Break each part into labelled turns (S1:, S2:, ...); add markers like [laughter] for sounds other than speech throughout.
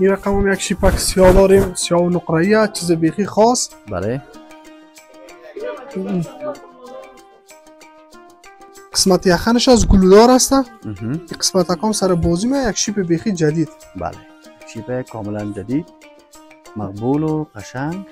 S1: این رقم هم یک شیپک سیاه داریم سیاه و نقره چیز بیخی خاص
S2: بله
S1: قسمت یخنش از گلودار است قسمت اکام سر بازی ما یک شیپ بیخی جدید
S2: بله شیپ کاملا جدید مقبول و قشنگ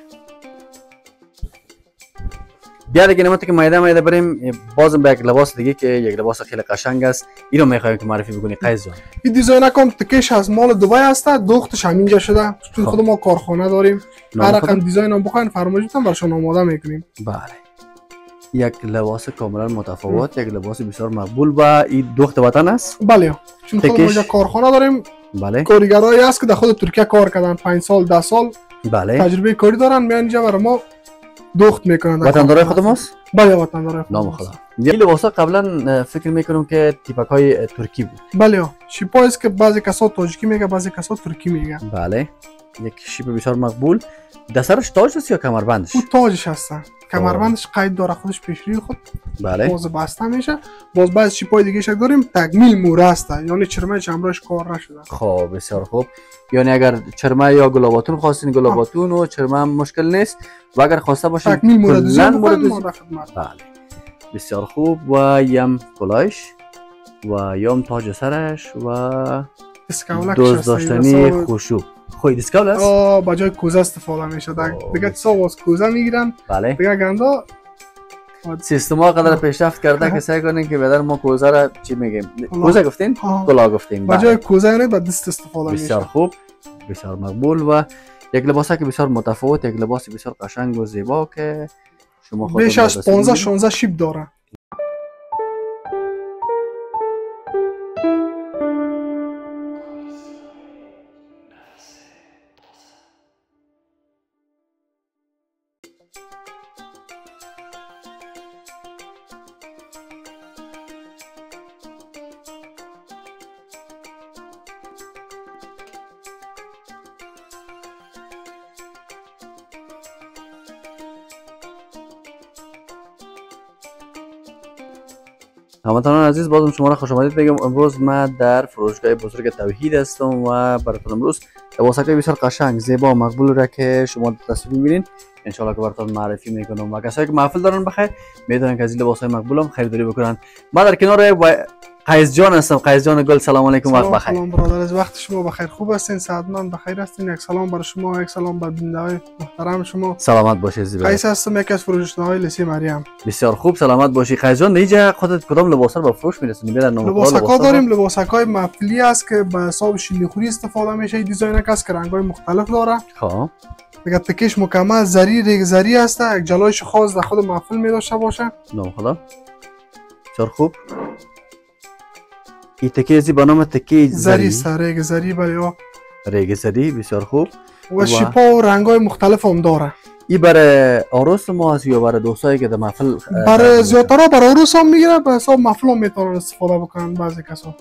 S2: بیا دیگه نمت که مایده مایده بریم بازم به یک لباس دیگه که یک لباس خیلی قشنگ است. این رو می‌خوایم که معرفی بکنی قیز جان.
S1: این دیزاین اکام تکش از مال دبی است دختش همینجا شده. چون
S2: خب.
S1: خود ما کارخانه داریم. هر؟ رقم دیزاین هم بخواین فرمایش بدن برشان آماده می‌کنیم.
S2: بله. یک لباس کاملا متفاوت یک لباس بسیار مقبول و این دخت وطن است.
S1: بله. چون خود ما کارخانه داریم.
S2: بله.
S1: کارگرایی هست که در خود ترکیه کار کردن 5 سال 10 سال
S2: بله.
S1: تجربه کاری دارن میان اینجا برای ما دخت می‌کنن. در
S2: وطندارای. خود ماست
S1: بله وطندارای خود
S2: نام. خدا. این لباس قبلا فکر می‌کنم که تیپک های ترکی بود.
S1: بله شیپا است که بعضی کسا تاجیکی میگه بعضی کسا ترکی میگه
S2: بله. یک شیپ بسیار مقبول. دسترش تاج است یا کمربندش؟
S1: او تاجش هستن. کمربندش قید داره خودش پیشروی خود.
S2: بله.
S1: باز بسته میشه. باز بعض شیپای دیگه شک داریم؟ تکمیل موره است. یعنی چرمه چمراش کار نشده.
S2: خب بسیار خوب. یعنی اگر چرمه یا گلاباتون خواستین گلاباتون و چرمه هم مشکل نیست. و اگر خواسته باشین
S1: تکمیل موره خدمت
S2: بله. بسیار خوب. و یم کلاهش و یم تاج سرش و
S1: هست
S2: داشتنی
S1: خوب
S2: خوشو خوی دیسکاول است
S1: آه با جای کوزه استفاده میشه. دیگه چیزا باز کوزه می‌گیرن
S2: بله
S1: دیگه گندا
S2: سیستم ها قدر. پیشرفت کرده که سعی کنین که بدر ما کوزه را چی میگیم. کوزه گفتین
S1: آه.
S2: کلاه گفتین
S1: با
S2: بله.
S1: جای کوزه یعنی با دست استفاده
S2: بسیار
S1: میشه
S2: خوب بسیار مقبول و یک لباس که بسیار متفاوت یک لباس بسیار قشنگ و زیبا که شما خودتون
S1: بیش از
S2: بررسی
S1: 15
S2: ببینید.
S1: 16 شیپ داره
S2: هموطنان عزیز بازم شما را خوش آمدید. بگم امروز ما در فروشگاه بزرگ توحید هستم و براتون امروز لباسهای بسیار قشنگ زیبا و مقبول را که شما تصویر می‌بینید انشالله که براتون معرفی می‌کنم. و کسایی که محفل دارن بخیر می‌دونن که از این لباس های مقبول خریداری بکنن. ما در کنار قیس جان هستم. قیس جان گل سلام علیکم. وقت بخیر.
S1: سلام برادر از وقت شما بخیر. خوب هستین؟ سعادتمند بخیر هستین؟ یک سلام برای شما یک سلام بر بیننده های محترم شما.
S2: سلامت باشی زیبا.
S1: قیس هستم یکی از فروشنده های لسی مریم.
S2: بسیار خوب سلامت باشی. قیس جان دیجا خودت کدام لباس رو به فروش میرسونی؟ بیادر نام
S1: لباسک ها داریم. لباسک های محفلی است که به حساب شیرینی‌خوری استفاده میشه. این design ک است که رنگ های مختلف داره.
S2: خب.
S1: دیگه تکش مکمل زری ریگ زری است. یک جلایش خاص در خود محفل می داشته باشه.
S2: نام خدا بسیار خوب. این تکی ازی به نام تکی
S1: زری
S2: زری.
S1: است ریگ زری بله ها
S2: ریگ زری بسیار خوب.
S1: و shape ا و رنگ های مختلف هم داره.
S2: این برای آروس ما هست یا برای دوستایی که در محفل
S1: برای زیادتر برای عروس هم می‌گیره به حساب محفل هم می‌تونن استفاده بکنن بعضی کسا.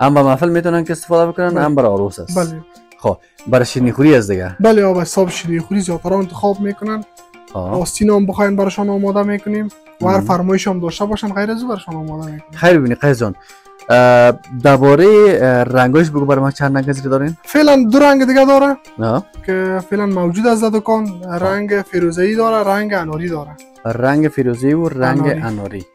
S2: هم به محفل می‌تونن که استفاده بکنن
S1: بله.
S2: هم برای آروس است.
S1: بله.
S2: خب. برای شیرینی خوری از دیگه؟
S1: بله به حساب شیرینی خوری زیادتر انتخاب می‌کنن.
S2: خب.
S1: آستین هم بخواین براشان آماده می‌کنیم. و هر. فرمایش هم داشته باشن غیر از براشان آماده می‌کنیم.
S2: خیر ببینی جان. اه، درباره اه، رنگایش بگو برای من چند رنگ ازی دارین؟
S1: فعلا دو رنگ دیگه داره.
S2: نه
S1: که فعلا موجود در دکان رنگ فیروزه‌ای داره رنگ اناری داره.
S2: رنگ فیروزی و رنگ
S1: اناری.
S2: اناری.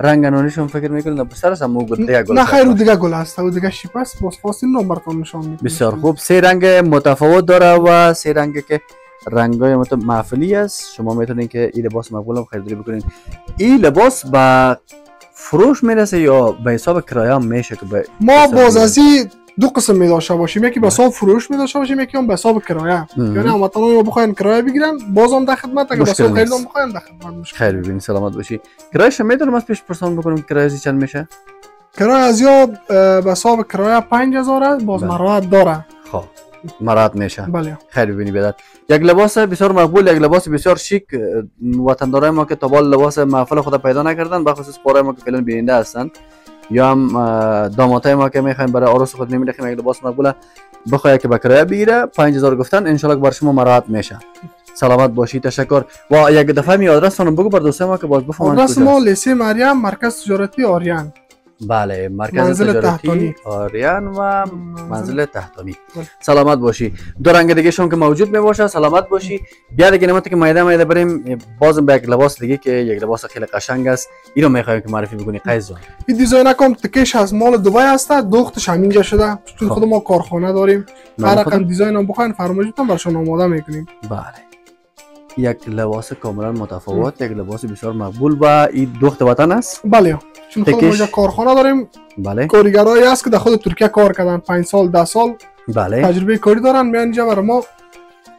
S2: رنگ اناری شما فکر می‌کنید پسر است مو گل گل
S1: نه خیر دیگه گل است او دیگه شیپ است باز خواستین نام براتون نشان میدیم
S2: بسیار خوب. سه رنگ متفاوت داره و سه رنگ که رنگ های محفلی است. شما می‌تونید که این لباس مقبول هم خریداری بکنید این لباس به فروش می‌رسه یا به حساب کرایه هم میشه که به
S1: ما باز؟ از دو قسم می داشته باشیم یکی به حساب فروش می داشته باشیم یکی هم به حساب کرایه. یعنی هموطنان ما بخواین کرایه بگیرن باز هم در خدمت اگه به حساب خرید. هم بخواین در خدمت
S2: خیر ببینید سلامت باشی کرایش می‌تونم از پیش پرسان بکنم کرایه چند میشه
S1: کرایه از یا به حساب کرایه 5000 است باز
S2: بله.
S1: مراحت داره
S2: خب مراد میشه.
S1: بله.
S2: خیر ببینی بدر. یک لباس بسیار مقبول یک لباس بسیار شیک وطندارای ما که تا بال لباس محفل خود پیدا نکردن بخصوص پارای ما که فعلا بیننده هستن. یا هم اه، دامادای ما که می‌خواین برای عروس خود نمیدخیم یک لباس مقبوله بخواه که به کرایه بگیره 5000 گفتن که بر شما مراحت میشه. سلامت باشی تشکر. و یک دفعه می آدرس بگو بر دوستای ما که باز بفهمن
S1: آدرس. ما لیسه مریم مرکز تجارتی آریان.
S2: بله مرکز
S1: منزل
S2: تجارتی. آریان و منزل تحتانی.
S1: بله.
S2: سلامت باشی. دو رنگ دیگه شون که موجود می باشه سلامت باشی. بیا دیگه نمت که میده میده بریم. بازم به یک لباس دیگه که یک لباس خیلی قشنگ است. اینو می‌خوایم که معرفی بکنی قیس جان.
S1: این دیزاین کم تکش از مال دبی هست دختش همینجا شده. چون
S2: خب.
S1: خود ما کارخانه داریم. هر؟ رقم دیزاین هم بخواین فرمایش بتون برشان آماده می‌کنیم.
S2: بله. یک لباس کاملا متفاوت یک لباس بسیار مقبول و این دخت وطن است.
S1: بله. چون خود ما کارخانه داریم.
S2: بله.
S1: کارگرایی هست که در خود ترکیه کار کردن. 5 سال 10 سال
S2: بله.
S1: تجربه کاری دارن. میان اینجا برای ما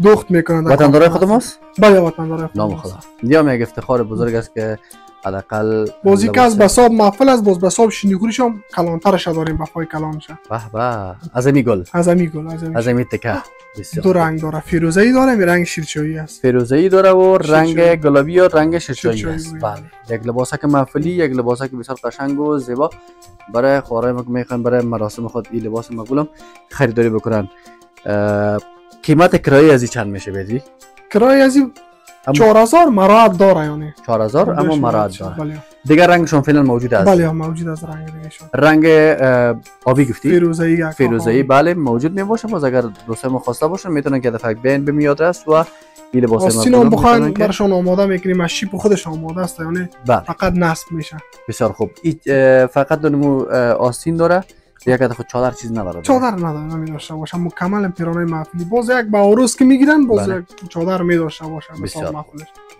S1: دخت می‌کنن.
S2: وطندارای
S1: کارخانه.
S2: خود ماست
S1: بله وطندارای خود
S2: نام. خدا یا یک افتخار بزرگ است که حداقل
S1: بازی که از بساب محفل است باز بساب شینیخوریش هم کلانترش داریم بفای کلانش
S2: به به. ازمی گل.
S1: از امی گل از امی
S2: ازمی تکه. بسیار
S1: دو. رنگ داره. فیروزه ای داره می رنگ شیرچایی است.
S2: فیروزه‌ای داره و رنگ. گلابی و رنگ شیرچایی است. بله. یک که محفلی یک لباس که بسیار قشنگ و زیبا. برای خوارای ما می‌خوان برای مراسم خود این لباس مقبولم خریداری بکنن. قیمت کرایه از این چند میشه بدی؟
S1: کرای از این
S2: اما-
S1: 4000 مراد داره یعنی.
S2: 4000 اما
S1: بهش
S2: مراد. داره.
S1: بله.
S2: دیگر رنگشون فعلا موجود است.
S1: بله موجود از رنگ دیگه شد
S2: رنگ آبی گفتی؟
S1: فیروزه ای
S2: فیروزه‌ای بله موجود می باشه باز اگر دوستای ما خواسته باشن می‌تونن که دفعه بین به میاد رست و این لباس
S1: آستین هم
S2: مقبولم
S1: بخواین برشان آماده می‌کنیم. از شیپ خودش آماده است یعنی
S2: بله.
S1: فقط نصب میشه.
S2: بسیار خوب. فقط دونمو آستین داره. یک خود چادر چیز نداره
S1: چادر نداره نمی داشته باشه. مکمل پیرانه محفلی باز یک عروس که می‌گیرن باز
S2: بله.
S1: یک چادر می داشته باشه.
S2: بسیار.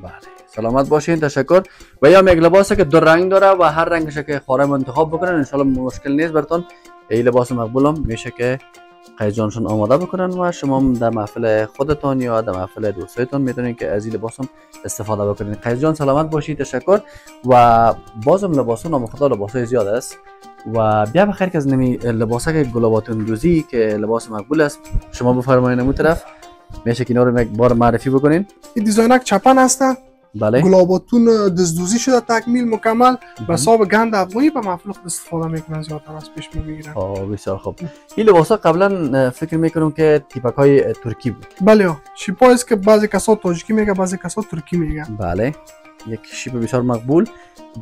S2: بله. سلامت باشین تشکر. و یا یک لباسه که دو رنگ داره و هر رنگش که خاره انتخاب بکنن انشالله مشکل نیست براتون. این لباس مقبولم. میشه که قیس جانشون آماده بکنن و شما هم در محفل خودتان یا در محفل دوستایتان می‌تونین که از این لباس هم استفاده بکنین. قیس جان سلامت باشید تشکر. و بازم لباس نام خدا لباس های زیاد است. و بیا بخیر که از همی لباس که گلاباتون دوزی که لباس مقبول است. شما بفرمایین اون طرف. میشه که اینا رو یک بار معرفی بکنین.
S1: این design ک چپن هست
S2: بله.
S1: گلاباتون دست‌دوزی شده تکمیل مکمل. و صاب گند افغانی به محفل خود استفاده می‌کنن زیادتر از پیش می‌گیرن.
S2: آه بسیار خوب. این لباس ها قبلا فکر می‌کنم که تیپک های ترکی بود.
S1: بله shape ا است که بعضی کسا تاجیکی میگه بعضی کسا ترکی میگه
S2: بله. یک شیپ بسیار مقبول.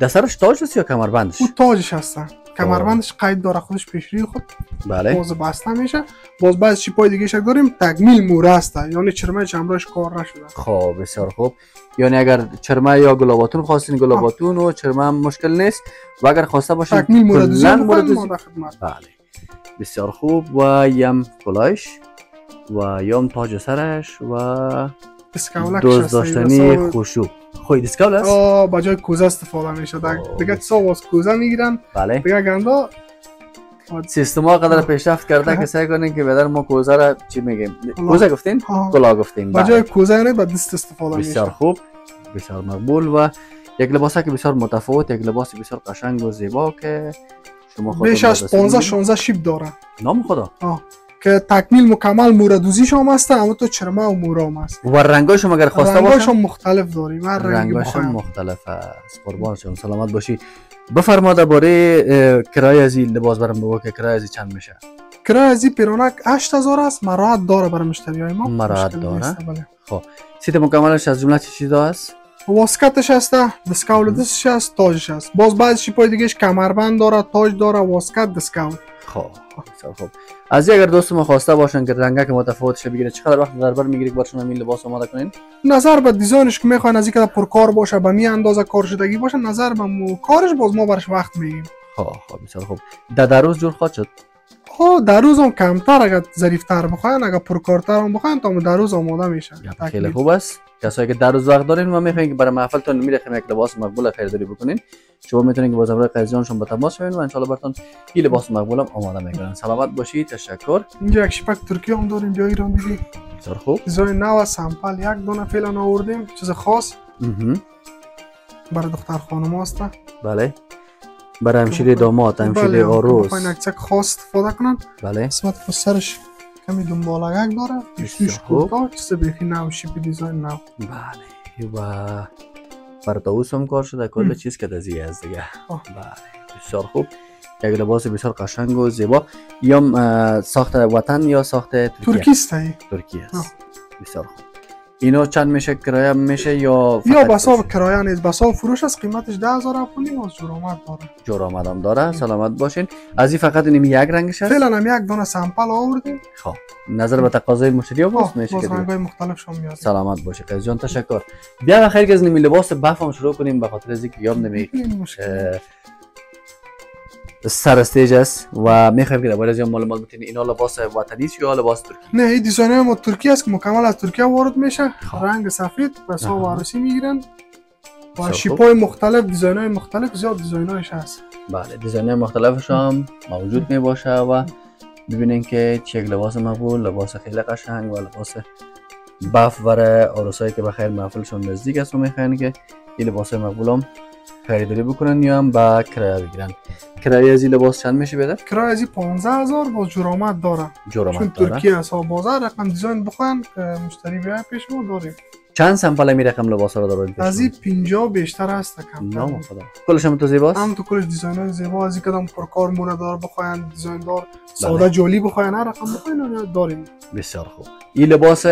S2: دسترش تاج است یا کمربندش؟
S1: او تاجش هستن. کمربندش قید داره خودش پیشری خود.
S2: بله.
S1: باز بسته میشه. باز بعض شیپای دیگه شک داریم؟ تکمیل موره است. یعنی چرمه چمراش کار نشده.
S2: خب بسیار خوب. یعنی اگر چرمه یا گلاباتون خواستین گلاباتون و چرمه هم مشکل نیست. و اگر خواسته باشین
S1: تکمیل موره دوزی
S2: کلاً
S1: هم
S2: موره
S1: بخواین
S2: دوزی-
S1: ما در خدمت.
S2: بله. بسیار خوب. و یم کلاهش و یم تاج سرش و
S1: شسته
S2: داشتنی خوشو. خوی دیسکاول است
S1: آه با جای کوزه استفاده میشه. دیگه چیزا باز کوزه می‌گیرن
S2: بله
S1: دیگه گندا
S2: سیستم ها قدر. پیشرفت کرده که سعی کنین که بدر ما کوزه را چی میگیم. کوزه گفتین گفتین
S1: با
S2: بله.
S1: جای کوزه یعنی با دست استفاده
S2: بسیار
S1: میشه
S2: خوب بسیار مقبول و یک لباس که بسیار متفاوت یک لباس بسیار قشنگ و زیبا که شما خودتون
S1: بیش از
S2: بررسی
S1: 15
S2: ببینید.
S1: 16 شیپ داره
S2: نام خدا
S1: آه. که تکمیل مکمل موره دوزیش هم هست اما تو چرمه و موره هم هست
S2: و رنگاش هم اگر خواسته
S1: رنگاش
S2: باشن
S1: هم مختلف داریم هر رنگی
S2: رنگاش هم مختلف است. قربان شما سلامت باشی. بفرما درباره اه، کرایه از این لباس برام بگو که کرایه از چند میشه.
S1: کرایه از این پیرانک 8000 است مراحت داره برای مشتری های ما.
S2: مراحت داره؟
S1: بله.
S2: سیت مکملش از جمله چه چیزا است؟
S1: واسکتش هسته دسکاول دستش هست تاجش هست. باز بعض شیپای دیگهش کمربند داره تاج داره واسکت دسکاول.
S2: خب بسیار خوب از اگر دوست ما خواسته باشن که رنگا که متفاوتش بگیره چقدر وقت در بر می‌گیره که برشون این لباس آماده کنین؟
S1: نظر به دیزاینش که می‌خواین از اینکه پرکار باشه به می اندازه کار شدگی باشه نظر به مو کارش باز ما برش وقت میگیم
S2: خب خب. بسیار خوب در در روز جور خواهد شد.
S1: ها در روز هم کمتر اگر ظریفتر بخواین اگر پرکارتر هم بخواین تا در روز آماده میشه.
S2: گپ خیلی خوب است. کسایی که در روز وقت دارین و می‌خواین که برای محفلتون میرخیم یک لباس مقبول خریداری بکنین. شما می‌تونین که با زمره قیزیانشون به تماس شوین و انشالله براتون این لباس مقبول هم آماده می‌کنن. سلامت باشید. تشکر.
S1: اینجا یک شپک ترکی هم داریم. بیا ایران دیدی؟
S2: بسیار خوب.
S1: دیزاین نو سمپل. یک دونه فعلا آوردیم. چیز خاص. برای دختر خانم هست
S2: بله. برای همشیره داماد
S1: بله
S2: آروس
S1: بخواین یک چک خاص استفاده کنن
S2: بله
S1: قسمت سرش کمی دنبالگک داره پیشتوش. کوتاه چیز بیخی نو شیپ دیزاین نو
S2: بله و پرتاوس هم کار شده کل. چیز که دزی است دیگه. بله بسیار خوب یک لباس بسیار قشنگ و زیبا یا ساخت وطن یا ساخت ترکیه
S1: ترکی است.
S2: ترکیه است بسیار خوب اینا چند میشه کرایه میشه یا
S1: یا بساب؟ کرایه نیست. بساب فروش است. قیمتش 10000 افغانی باز جرامت داره.
S2: جور آمدم داره. سلامت باشین. از این فقط اینم یک رنگش هست
S1: فعلا هم یک دانه سامپل آوردیم.
S2: خب. نظر به تقاضای مشتری باز میشه
S1: باز. رنگای مختلف شما میاد
S2: سلامت باشه قیس جان تشکر. بیا بخیر که از همی لباس پف هم شروع کنیم. به خاطر اینکه یاد نمی سر stage است و می‌خوایم که درباره از معلومات بتین اینا لباس وطنی است یا لباس ترکی
S1: نه این design های ما ترکیه است که مکمل از ترکیه وارد میشه
S2: خب.
S1: رنگ سفید بساب
S2: آها.
S1: عروسی می‌گیرن و
S2: خوب.
S1: shape های مختلف design های مختلف زیاد design هایش هست
S2: بله design مختلفش هم موجود می باشه و ببینین که چه لباس مقبول لباس خیلی قشنگ و لباس بف برای عروسایی که بخیر محفلشون نزدیک است و می‌خواین که این لباس مقبول هم خریداری بکنن یا هم با کرایه بگیرن؟ کرایه از این لباس چند میشه بده؟
S1: کرای از این 15000 باز جرامت داره. چون
S2: جرامت داره؟
S1: ترکیه ها بازار رقم دیزاین بخواین که مشتری بیای پیش ما داریم.
S2: چند سمپل می رقم لباس رو دارید
S1: از این 50 بیشتر هست کم
S2: نام خدا. کلش هم تو زیباست؟
S1: هم تو کلش design های زیبا. از این کدام پرکار مونه دار بخواین design دار ساده جولی بخواین هر رقم بخواین داریم.
S2: بسیار خوب. این لباس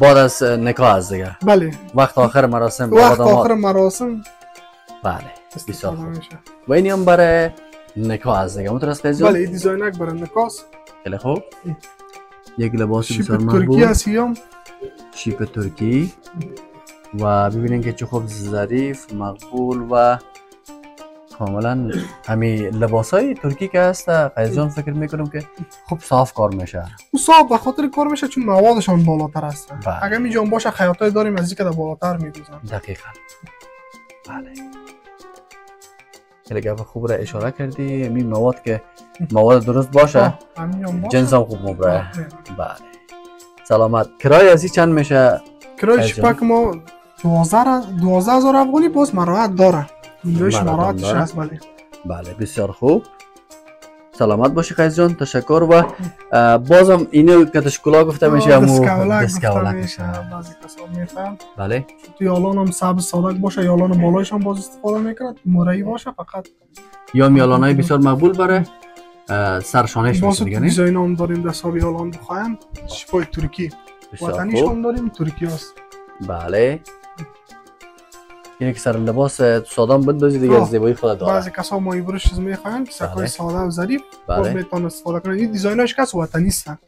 S2: بعد از نکاح است دیگه.
S1: بله.
S2: وقت آخر مراسم
S1: وقت آخر مراسم.
S2: بله بسیار
S1: استفاده
S2: خوب.
S1: میشه.
S2: و این هم برای نکاح است دیگه قیس
S1: بله؟ این design ک برای نکاح‌س
S2: خیلی خوب. یک لباس
S1: shape
S2: بسیار
S1: ترکیه
S2: مقبول.
S1: است هم.
S2: shape ترکی. و ببینین که چه خوب ظریف مقبول و کاملا همین لباس های ترکی که هست. قیز جان فکر می‌کنم که خوب صاف کار میشه.
S1: او صاحب به خاطر کار میشه چون موادشان بالاتر است.
S2: بله.
S1: اگر می جان باشه خیاطای داریم از که بالاتر میدوزن.
S2: دقیقا. بله. خیلی خوب را اشاره کردی همین مواد که مواد درست باشه. جنس هم خوب مبراه بله. سلامت. کرایه از این چند میشه؟
S1: کرای شپک ما؟ 12 12 هزار افغانی باز مراحت داره.
S2: مراحت
S1: مراحتش. هست بله.
S2: بله بسیار خوب. سلامت باشی قیز جان تشکر و بازم اینو که تشکلا گفته میشه همو
S1: دسکولک میشه. بعضی کسا میفهم.
S2: بله.
S1: تو یالان هم سبز سادک باشه یالان بالایش هم باز استفاده می‌کنه مرئی باشه فقط.
S2: یا میالان های بسیار مقبول برای اه، سرشانش میشه دیگه نه؟
S1: دیزاین هم داریم دستاب یالان بخواین شپای ترکی. وطنیش هم داریم ترکی هست
S2: بله. که سر لباس سادام بندازی دیگه. از زیبایی خود داره
S1: بعضی کسا مایی برش چیز می‌خواین
S2: بله.
S1: سکای ساده و ظریف باز
S2: بله
S1: می‌تونن استفاده کنن. این دیزایناش کس وطنی هستن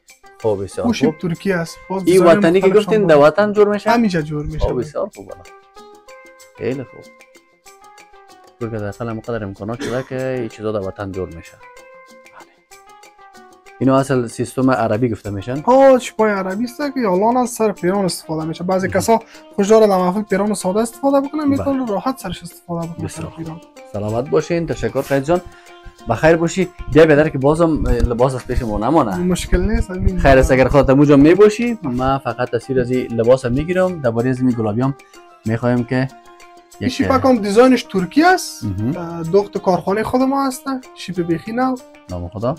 S2: خوب بسیار خوب.
S1: ترکی است.
S2: این وطنی که گفتین در. وطن جور میشه؟
S1: همینجا جور میشه.
S2: خوب بسیار خوب بله خیلی خوب. تو که داخل هم قدر امکانات شده که این چیزا در وطن جور میشه. اینو اصل سیستم عربی گفته میشن.
S1: ها شپای عربی است که یالان از سر پیران استفاده میشه. بعضی کسا خوش داره در محفل پیران ساده استفاده بکنن می‌تونن راحت سرش استفاده بکنن. سر. پیران.
S2: سلامت باشین تشکر قید جان. بخیر باشی. بیا بیادر که بازم لباس از پیش ما نمانه.
S1: مشکل نیست
S2: خیر است اگر خودت موجا می باشی ما فقط تصویر از این لباس می‌گیرم. درباره از این گلابی هم می‌خوایم که
S1: این شیپک هم دیزاینش ترکی است. دخت کارخانه خود ما هسته شیپ بیخی
S2: نام خدا.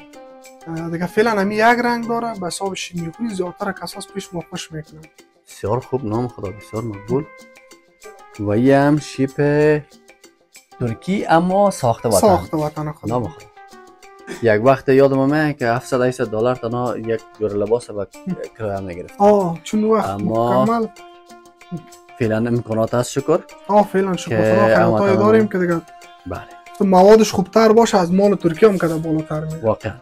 S1: دیگه فعلا همین یک رنگ داره به حساب شیمیخونی زیادتر کساس پیش ما خوش می‌کنن
S2: بسیار خوب نام خدا بسیار مقبول. و این هم شیپ ترکی اما ساخته وطن.
S1: ساخت وطن خود
S2: نام خدا. یک وقت یادم میاد که 700 800 دلار تنها یک جور لباس به کرایه می‌گرفت
S1: آه چون وقت
S2: اما-
S1: مکمل.
S2: فعلا امکانات هست شکر؟
S1: آه فعلا شکر. خدا. داریم که دیگه
S2: بله.
S1: تو موادش خوبتر باشه از مال ترکیه هم کده بالاتر میره
S2: واقعا.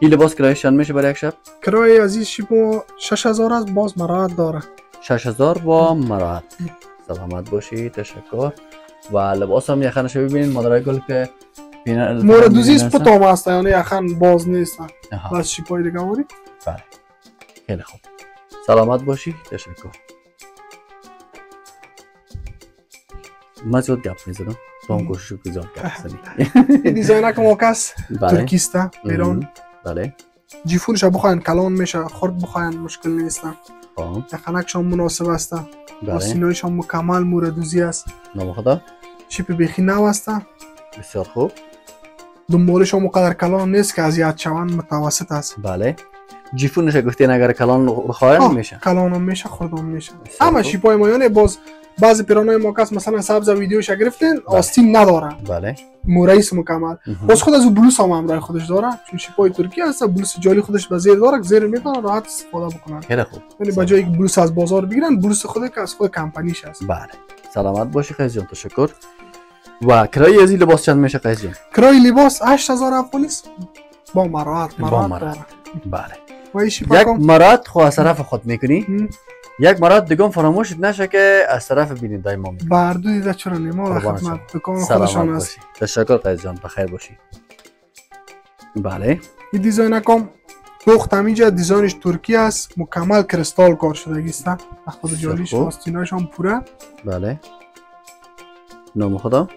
S2: این لباس کرایش چند میشه برای یک شب؟
S1: کرای از این شیپ 6000 است باز مراحت داره.
S2: 6000 با مراحت. سلامت باشی تشکر. و لباس هم یخنش ببینید مادرای گل که
S1: مورد
S2: می‌بینن.
S1: پتام است یعنی یخن باز نیست. بس شیپای دیگه وری
S2: بله. خیلی خوب. سلامت باشی تشکر. من زیاد گپ می‌زدم تو هم کوشش که زیاد گپ
S1: این [laughs] دیزاینر که موکس
S2: بله.
S1: ترکیست ایران.
S2: بله.
S1: جیفونش بخواین کلان میشه خرد بخواین مشکل نیست.
S2: خب.
S1: یخنکش هم مناسب است.
S2: بله.
S1: هم مکمل موردوزی است.
S2: نام خدا
S1: شیپ بیخی نو است.
S2: بسیار خوب.
S1: دنبالش هم قدر کلان نیست که از یاد شوان متوسط است.
S2: بله. جیفونش گفتین اگر کلان بخواین میشه.
S1: کلان هم میشه خرد هم میشه. اما. شیپای مایانه باز بعضی پیران های ما کس مثلا سبز ویدیوش گرفتین
S2: بله.
S1: آستین نداره
S2: بله.
S1: مورایس مکمل. باز خود از او بلوس هم همراه خودش داره. چون شیپای ترکیه هست بلوس جالی خودش به زیر داره زیر می‌تونن راحت استفاده بکنن
S2: خیلی خوب.
S1: یعنی به جای بلوس از بازار بگیرن بلوس خود که از خود کمپانیش هست.
S2: بله. سلامت باشی قیس جان تشکر. و کرایه از این لباس چند میشه جان؟
S1: کرای لباس 8000 افغانی است با مراحت
S2: با
S1: مراحت
S2: بله. یک
S1: کم
S2: مراد خو از طرف خود می‌کنی. یک مراد دیگه فراموشت نشه که از طرف بیننده ما می‌کنی
S1: بردو دیده چرا نیما
S2: قربان
S1: خدمت دکان خودشان است
S2: تشکر قیس جان بخیر باشی. بله.
S1: این دیزاین کم پخت همینجا دیزاینش ترکی است. مکمل کریستال کار شدگی است. خود جالیش. آستیناش هم پوره.
S2: بله. نام خدا؟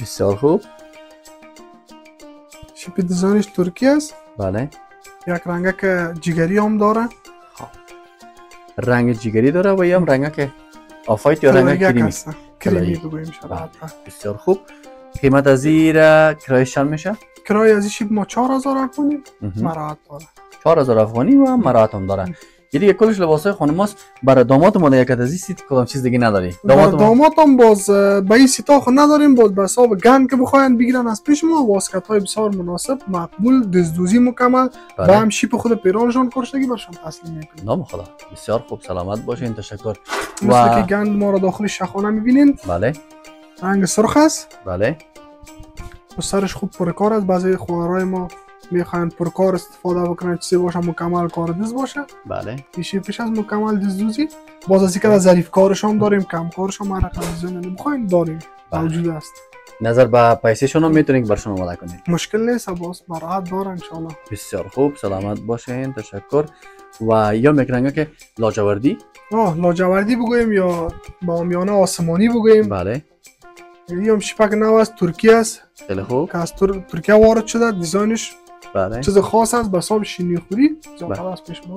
S2: بسیار خوب.
S1: شیپ دیزاینش ترکی است
S2: بله
S1: یک رنگک جگری هم داره
S2: خب رنگ جگری داره و یا هم که آفایت یا رنگ کریمی.
S1: کریمی. بگویم شد
S2: بله. بسیار خوب قیمت از این کرایش چند میشه
S1: کرای از این ما 4000 افغانی. مراحت داره
S2: 4000 افغانی و مرات هم داره یه دیگه کلش لباس های خانم است برای داماد ما یک از این سیت کدام چیز دیگه نداری؟
S1: داماد
S2: داماد ما
S1: داماد هم باز به این سیتا خود نداریم باز به حساب گن که بخواین بگیرن از پیش ما واسکت های بسیار مناسب مقبول دزدوزی مکمل و
S2: بله
S1: هم شیپ خود پیرانشان کشتگی برشان تسلیم می‌کنیم.
S2: نام خدا. بسیار خوب. سلامت باشین. تشکر.
S1: مثل
S2: و-
S1: که گند ما را داخل شخانه می‌بینین.
S2: بله.
S1: رنگ سرخ است.
S2: بله.
S1: و سرش خوب پرکار است. بعضی خواهرای ما می‌خواین پرکار استفاده بکنن چیزی باشه مکمل کار دز باشه.
S2: بله.
S1: این شیپش از مکمل دزدوزی باز از اینکه ظریف کارش هم داریم کم کارش هم رقم دیزاین بخواین داریم.
S2: بله.
S1: موجود است.
S2: نظر به پیسهشون هم می‌تونید برشون آماده کنید.
S1: مشکل نیست باز مراحت داره انشالله
S2: بسیار خوب سلامت باشین تشکر. و یا میکننگه که لاجوردی؟
S1: آه لاجوردی بگویم یا با میانه آسمانی بگویم.
S2: بله.
S1: این هم شیپک نو است ترکیه است.
S2: خیلی خوب.
S1: که از تر... ترکیه وارد شده دیزاینش
S2: بله.
S1: چیز خاص به حساب شینی خوری زیادتر
S2: بله.
S1: از پیش ما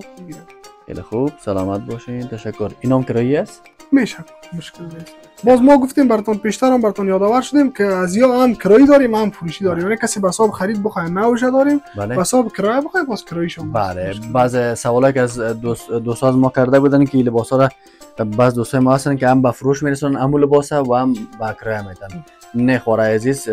S2: خیلی خوب سلامت باشین تشکر. این هم کرایی است؟
S1: میشه. مشکل نیست. باز ما گفتیم براتون پیشتر هم براتون یادآور شدیم که از یا هم کرایی داریم هم فروشی داریم. یعنی کسی به حساب خرید بخواد نوشه داریم. به
S2: بله.
S1: حساب کرایه بخواد باز کرایش هم
S2: بله. بعض سوالایی که از دوست دوستان از ما کرده بودن که این لباس ها را بعض دوستای ما هستن که هم به فروش میرسونن هم لباس و هم به کرایه میدن. نه خوره عزیز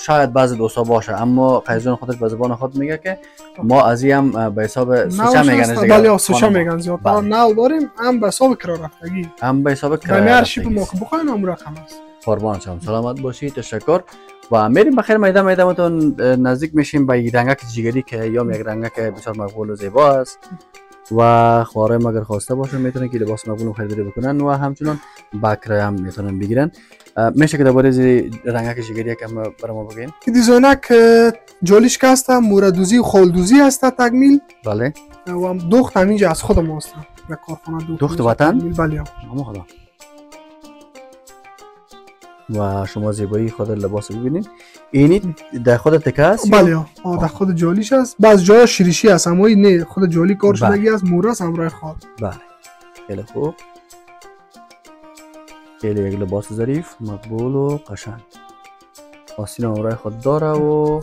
S2: شاید بعض دوستا باشه اما قیزون خودش به زبان خود میگه که ما از این هم به حساب سوچه
S1: نوش
S2: میگن
S1: بله سوچه
S2: خانم.
S1: میگن زیادتر
S2: بله.
S1: داریم هم به حساب کرا رفتگی.
S2: هم به حساب
S1: در هر شیپ
S2: رفتگی.
S1: ما. که بخواین هم رقم است.
S2: قربان شم. سلامت باشی تشکر. و میریم بخیر میدم میدمتون نزدیک میشیم به رنگک جگری که یا یک رنگک بسیار مقبول و زیبا است. و خواره اگر خواسته باشه می‌تونن که لباس مقبول خریداری بکنن و همچنان بکره هم می‌تونن بگیرن. میشه که درباره از این رنگک جگری یکم برای ما بگین؟
S1: این دیزاینک جالیش که هست موردوزی و خالدوزی هست تکمیل.
S2: بله.
S1: و هم دخت همینجا از خود ما هست در کارخانه دخت
S2: دخت وطن؟
S1: بله.
S2: اما خدا. و شما زیبایی خود لباس ببینید اینی در خود تکه است یا-
S1: بله آه در خود جالیش هست. بعض جای شیریشی هست اما نه. خود جالی کار
S2: بله.
S1: شدگی است موراس همراه خال
S2: بله. خیلی خوب. خیلی یک لباس ظریف مقبول و قشنگ. آستین همراه خود داره و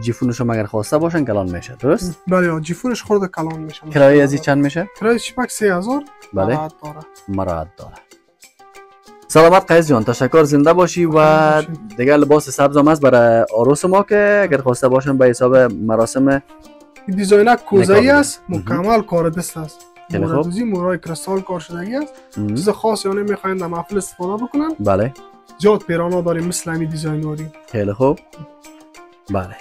S2: جیفونش هم اگر خواسته باشن کلان میشه درست؟
S1: بله جیفونش خورده کلان میشه.
S2: کرایه از این چند میشه؟
S1: کرایه شیپک 3000
S2: بله.
S1: راحت داره.
S2: مراد داره. سلامت قیس جان. تشکر. زنده باشی و. دیگه لباس سبز هم هست برای عروس ما که اگر خواسته باشن به حساب مراسم
S1: این دیزاینک کوزایی
S2: نکابی.
S1: است. مکمل کار دست است. موردوزی مورای کریستال کار شدگی است. چیز خاص یعنی می‌خواین در محفل استفاده بکنن؟
S2: بله.
S1: زیاد پیرانا داریم مثل همین دیزاین داریم.
S2: خیلی خوب. بله.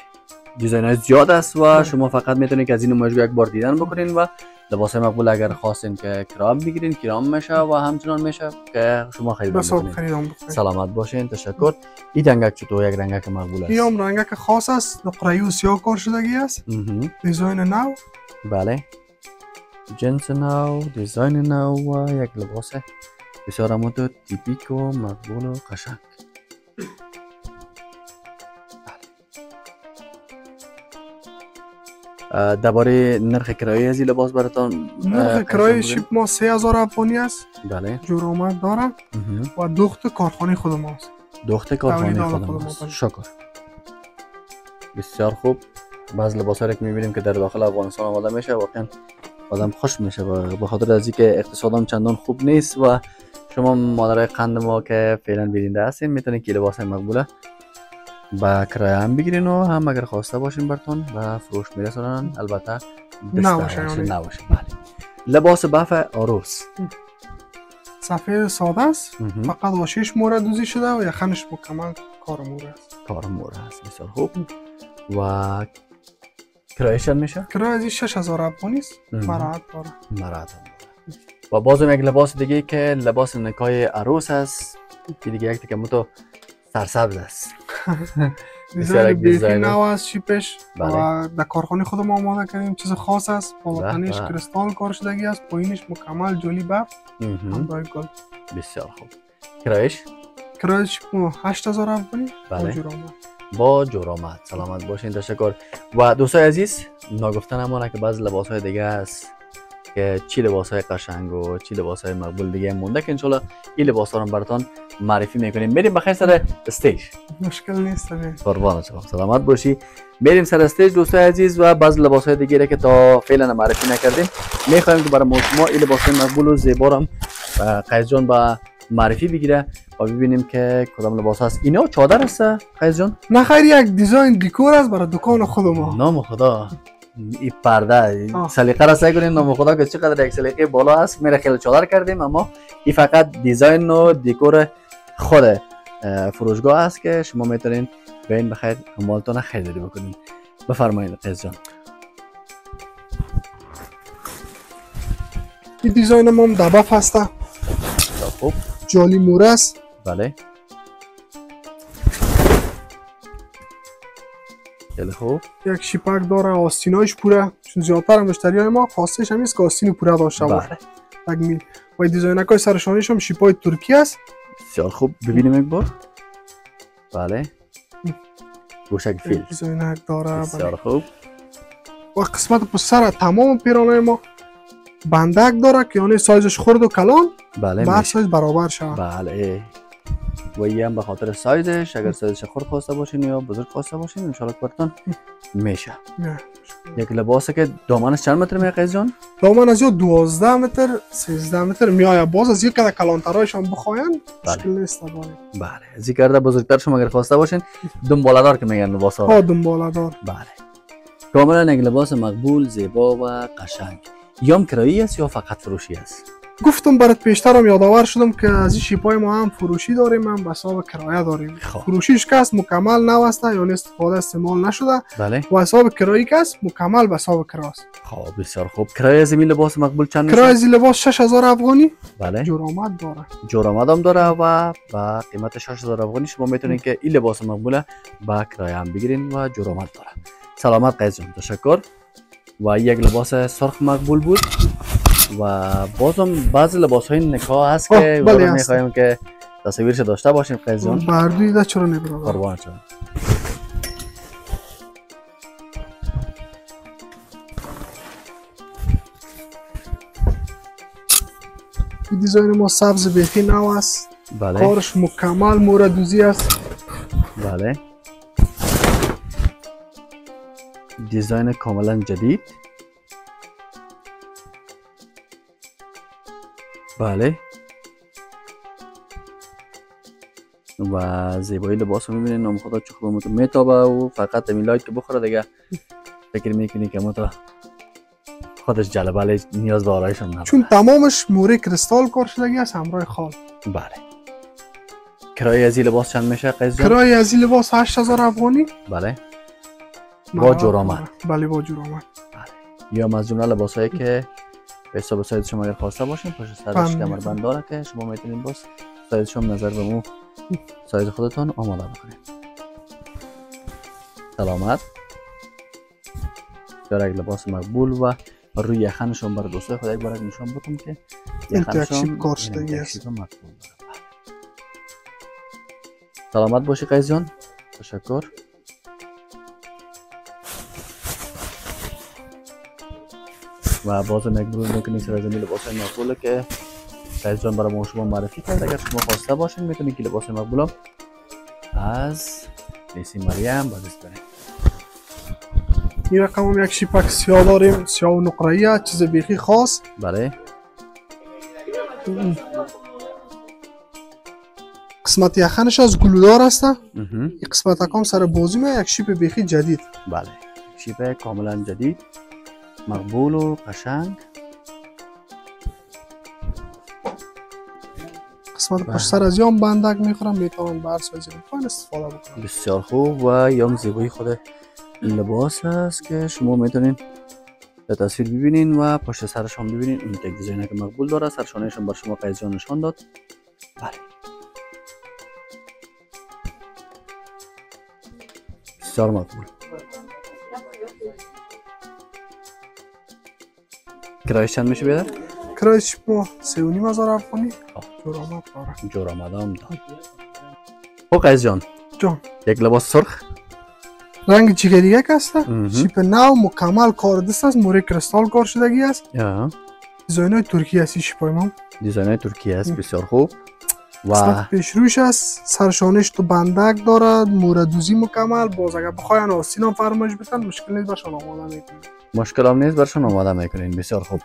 S2: دیزاین های زیاد است و شما فقط می‌تونید که از این نمایشگاه یک بار دیدن بکنین و لباس مقبول اگر خواستین که کرام بگیرین کرام میشه و همچنان میشه که شما
S1: بکنیم
S2: سلامت باشین تشکر. این رنگک چطور یک رنگک مقبول است.
S1: این رنگک خاص است. نقره و سیاه کار شدگی است. دیزاین نو.
S2: بله. جنس نو دیزاین نو و یک لباس بسیار همونطور تیپیک و مقبول و قشنگ. درباره نرخ کرایه از لباس براتان
S1: نرخ کرایه؟ شیپ ما 3000 افغانی است.
S2: بله.
S1: جور آمد داره. و دخت کارخانه خود ماست.
S2: دخت کارخانه است
S1: داریم.
S2: شکر. بسیار خوب. بعض لباس که می‌بینیم که در داخل افغانستان آماده میشه واقعا آدم خوش میشه. و به خاطر از اینکه اقتصادم چندان خوب نیست و شما مادرای قند ما که فعلا بیننده هستین می‌تونین که لباس مقبوله با کرایه هم بگیرین و هم اگر خواسته باشین برتون و فروش میرسونن البته
S1: نباشه.
S2: نباشه. بله. لباس بف عروس
S1: صفحه ساده است. فقط با شش مورد دوزی شده و یخنش مکمل کار مور است.
S2: کار مور است. بسیار خوب. و کرایش میشه؟
S1: کرایه 6000 افغانی است. مراد داره.
S2: مراد و بازم یک لباس دیگه که لباس نکای عروس است. که دیگه یک که تو سرسبز است. [laughs]
S1: دیزاین نو است شیپش بله. و در کارخانه خودم آماده کردیم. چیز خاص است. بالاتنش بله. کریستال کار شدگی است. پایینش مکمل جولی بف همراه گل.
S2: بسیار خوب. کرایش؟
S1: کرایش 8000 افغانی
S2: بله. با جور آمد سلامت باشین. تشکر. و دوستای عزیز ناگفتن همانه که بعض لباس های دیگه است. که چی لباس های قشنگ و چی لباس های مقبول دیگه مونده که انشالله این لباس ها رو براتان معرفی می‌کنیم. بریم بخیر سر استیج.
S1: مشکل نیست
S2: قربان شما. سلامت باشی. بریم سر stage دوستای عزیز و بعض لباس های دیگه که تا فعلا معرفی نکردیم می‌خوایم که برای شما این لباس های مقبول و زیبا رو قیس جان با معرفی بگیره و ببینیم که کدام لباس هست. اینا چادر است قیس جان؟
S1: نه خیر یک دیزاین دیکور است برای دکان خود ما
S2: نام خدا. این پرده سلیقه را سعی کنیم نام خدا که چقدر یک سلیقه بالا هست میره خیلی چادر کردیم اما این فقط دیزاین و دیکور خود فروشگاه است که شما می‌تونین به این بخیر مالتون خریداری بکنین بفرمایید قیس جان
S1: این دیزاین ما هم دبف هسته
S2: خوب
S1: جالی موره است
S2: بله خیلی خوب.
S1: یک شیپک داره آستینایش پوره. چون زیادتر مشتری های ما خواستش هم که آستین پوره داشته باشه. بله. میل. و دیزاینک های سرشانیش هم شیپای ترکی است.
S2: بسیار خوب. ببینیم یک بار. بله. گوشک فیل
S1: design ک داره.
S2: بسیار بله. خوب.
S1: و قسمت پسر تمام پیرانه ما. بندک داره که یعنی سایزش خرد و کلان.
S2: بله
S1: بر سایز برابر شود
S2: بله. و این هم به خاطر سایزش اگر سایزش خرد خواسته باشین یا بزرگ خواسته باشین انشالله برتون میشه. یک لباسه که دامنش چند متر میه قیس جان؟
S1: دامن از یا 12 متر 13 متر میایه باز از یک کده کلانترایش هم بخواین بله. مشکل نیست
S2: بله. از یک کرده بزرگتر شما اگر خواسته باشین دنبالدار که میگن لباس ها
S1: ها دنبالدار
S2: بله. کاملا یک لباس مقبول زیبا و قشنگ. یام کرایی است یا فقط فروشی است؟
S1: گفتم برات پیشترم یادآور شدم که از این شیپای ما هم فروشی داریم هم به حساب کرایه داریم.
S2: خب.
S1: فروشیش است مکمل نو است یعنی استفاده استعمال نشده.
S2: بله.
S1: و حساب کرایی است مکمل به حساب کراست.
S2: خب بسیار خوب. کرایه از این لباس مقبول چند
S1: کرایه از لباس 6000 افغانی.
S2: بله.
S1: جرامت داره.
S2: جرامت هم داره و با قیمت 6000 افغانی شما می‌تونید که این لباس مقبوله با کرایه هم بگیرین و جرامت داره. سلامت جان. تشکر. و یک لباس سرخ مقبول بود. و بازم بعض لباس های نکاح هست که
S1: بله
S2: می‌خوایم که تصویرش داشته باشیم قیس جان
S1: بردویده چرا نبرم
S2: قربان شما
S1: این design ما سبز بیخی نو است.
S2: بله.
S1: کارش مکمل موردوزی است.
S2: بله. design کاملا جدید. بله و زیبایی لباس رو می‌بینید نام خدا چه خوب میتابه و فقط امی light که بخوره دیگه فکر می‌کنی که متا خودش جلبه نیاز به آرایش هم
S1: چون تمامش موره کریستال کار شدگی است همراه خال
S2: بله کرایه از این لباس چند میشه قیز جان؟
S1: کرایه از این لباس 8000 افغانی
S2: بله با جورامت
S1: بله با جورامت
S2: بله یا از جمله لباس هایی که به حساب سایز شما اگر خواسته باشین پشت سرش کمربند داره که شما می‌تونید باز سایز شما نظر به مو سایز خودتان آماده بکنید سلامت. در یک لباس مقبول و روی یخنشون برای دوستای خود یک بار نشان بکنم که
S1: یخنشون کار شدگی است.
S2: سلامت باشی قیز جان تشکر. و باز یک برون می‌کنید سر زمین لباس مقبوله که سعید جان برای ما شما معرفی کرد. اگر شما خواسته باشین می‌تونید که لباس مقبول از نیسی مریم بازش کنید.
S1: این رقم هم یک شیپک سیاه داریم سیاه و نقره‌ای چیز بیخی خاص.
S2: بله.
S1: قسمت یخنش از گلودار است این قسمت اکام سر بازی یک شیپ بیخی جدید.
S2: بله. شیپ کاملا جدید. مقبول و قشنگ.
S1: قسمت بله. پشت سر از یام بندک می‌خورم می‌توان بر سایز استفاده بکنم.
S2: بسیار خوب و یام زیبایی خود لباس است که شما می‌تونین در تصویر ببینین و پشت سرش هم ببینین. این تک دیزاین که مقبول داره سرشانهش بر شما قیز جان نشان داد. بله. بسیار مقبول. کرایش چند میشه بیادر؟
S1: کرایش ما سه و نیم هزار افغانی
S2: جور داره جور هم داره خب قیز جان.
S1: جان.
S2: یک لباس سرخ.
S1: رنگ جگری یک است شیپ نو مکمل کار دست است موری کرستال کار شدگی است دیزاین های ترکی است شیپ های ما؟
S2: دیزاین های ترکی است بسیار خوب. و
S1: پیش روش است. سرشانش تو بندک دارد. موردوزی مکمل. باز اگر بخواین آستین هم فرمایش بتن مشکل نیست برشان آماده می‌کنین
S2: مشکل هم نیست برشان آماده می‌کنین بسیار خوب.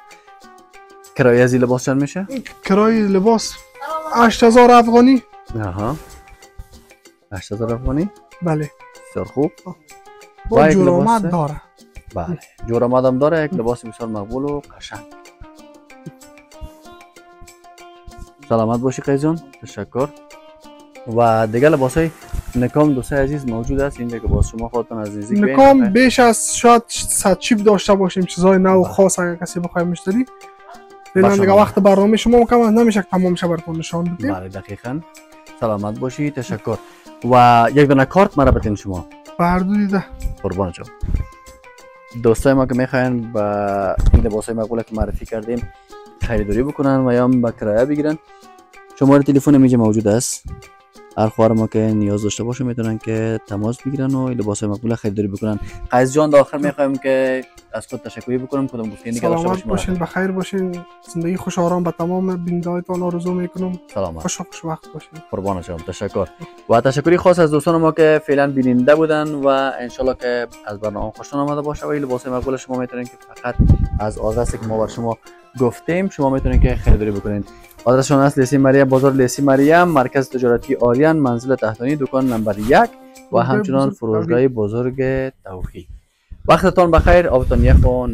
S2: کرایه از این لباس چند میشه؟
S1: کرایه لباس 8000 افغانی.
S2: آها. 8000 افغانی؟
S1: بله.
S2: بسیار خوب.
S1: با جورآمد داره.
S2: بله. جورآمد هم داره. یک لباس بسیار مقبول و قشنگ. سلامت باشی قیزان تشکر. و دیگه لباس های نکام دوسته عزیز موجود است. اینجا که باز شما خودتون از نزدیک
S1: نکام بیش از شاید صد چیپ داشته باشیم. چیزای نو بله. خاص اگر کسی بخوای مشتری. فعلا دیگه وقت برنامه شما کم نمیشه تمام شه براتون نشان بدیم.
S2: بله دقیقاً. سلامت باشی. تشکر. و یک دونه کارت مرا بتین شما.
S1: بردو دیده
S2: قربان شما دوستای ما که می‌خواین با این لباس های که معرفی کردیم خریداری بکنن و یا با کرایه بگیرن. شماره تلفن میجه موجود است. هر خوار ما که نیاز داشته باشه می‌تونن که تماس بگیرن و لباس مقبول خریداری بکنن. قیز جان داخل می‌خوایم که از خود تشکری بکنم. کدام گفتین دیگه
S1: داشته باشین باشین بخیر باشین. زندگی خوش آرام به تمام بینندهایتان آرزو می‌کنم.
S2: سلامت.
S1: خوش خوش وقت باشین.
S2: قربان شما تشکر. و تشکری خاص از دوستان ما که فعلا بیننده بودن و انشالله که از برنامه خوشتون آمده باشه و لباس مقبول شما می‌تونین که فقط از آغازی که ما بر شما گفتیم شما می‌تونید که خریداری بکنید آدرسشون است لیسی مریم بازار لیسی مریم مرکز تجارتی آریان منزل تحتانی دکان نمبر یک و همچنان فروشگاه بزرگ توحید وقتتان بخیر آبتان یخ و